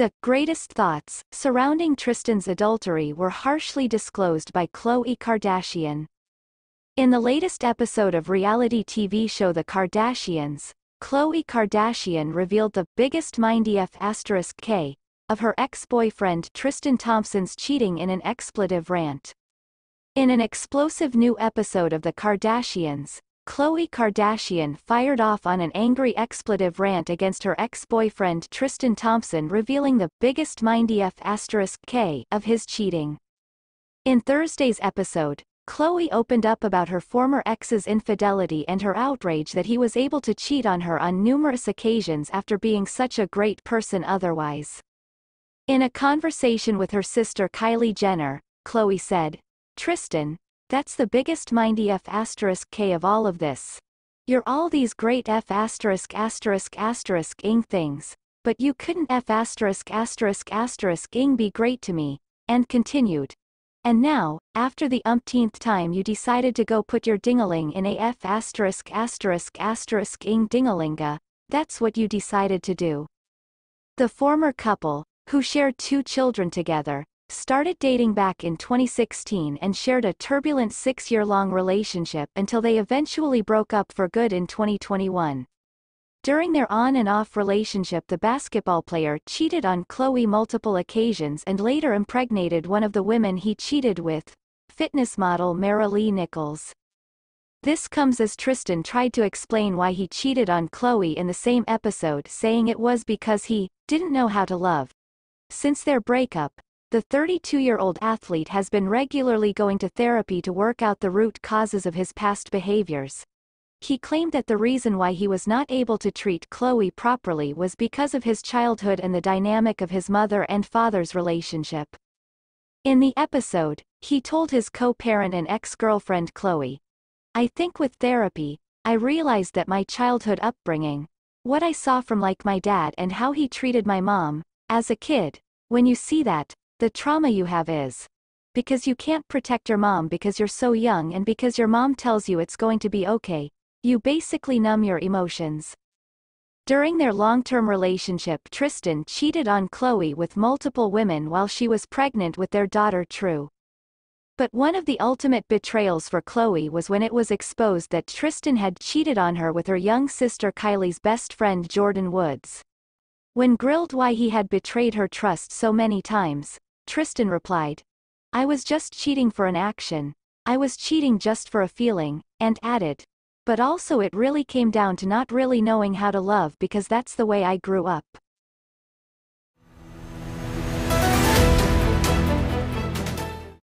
The greatest thoughts surrounding Tristan's adultery were harshly disclosed by Khloe Kardashian. In the latest episode of reality TV show The Kardashians, Khloe Kardashian revealed the biggest mindy F K of her ex-boyfriend Tristan Thompson's cheating in an expletive rant. In an explosive new episode of The Kardashians, Khloe Kardashian fired off on an angry expletive rant against her ex-boyfriend Tristan Thompson revealing the biggest mindy F K of his cheating. In Thursday's episode, Khloe opened up about her former ex's infidelity and her outrage that he was able to cheat on her on numerous occasions after being such a great person otherwise. In a conversation with her sister Kylie Jenner, Khloe said, Tristan, that's the biggest mindy F asterisk K of all of this. You're all these great F asterisk asterisk asterisk ing things, but you couldn't F asterisk asterisk asterisk ing be great to me, and continued, and now, after the umpteenth time you decided to go put your dingaling in a f asterisk asterisk asterisk ing dingalinga, that's what you decided to do. The former couple, who shared two children together, started dating back in 2016 and shared a turbulent six-year-long relationship until they eventually broke up for good in 2021. During their on and off relationship the basketball player cheated on Khloe multiple occasions and later impregnated one of the women he cheated with, fitness model Maralee Nichols. This comes as Tristan tried to explain why he cheated on Khloe in the same episode saying it was because he didn't know how to love. Since their breakup, the 32-year-old athlete has been regularly going to therapy to work out the root causes of his past behaviors. He claimed that the reason why he was not able to treat Khloe properly was because of his childhood and the dynamic of his mother and father's relationship. In the episode, he told his co-parent and ex-girlfriend Khloe, I think with therapy, I realized that my childhood upbringing, what I saw from like my dad and how he treated my mom, as a kid, when you see that, the trauma you have is, because you can't protect your mom because you're so young and because your mom tells you it's going to be okay, you basically numb your emotions. During their long-term relationship Tristan cheated on Khloe with multiple women while she was pregnant with their daughter True. But one of the ultimate betrayals for Khloe was when it was exposed that Tristan had cheated on her with her young sister Kylie's best friend Jordyn Woods. When grilled why he had betrayed her trust so many times, Tristan replied, I was just cheating for an action, I was cheating just for a feeling, and added, but also it really came down to not really knowing how to love because that's the way I grew up.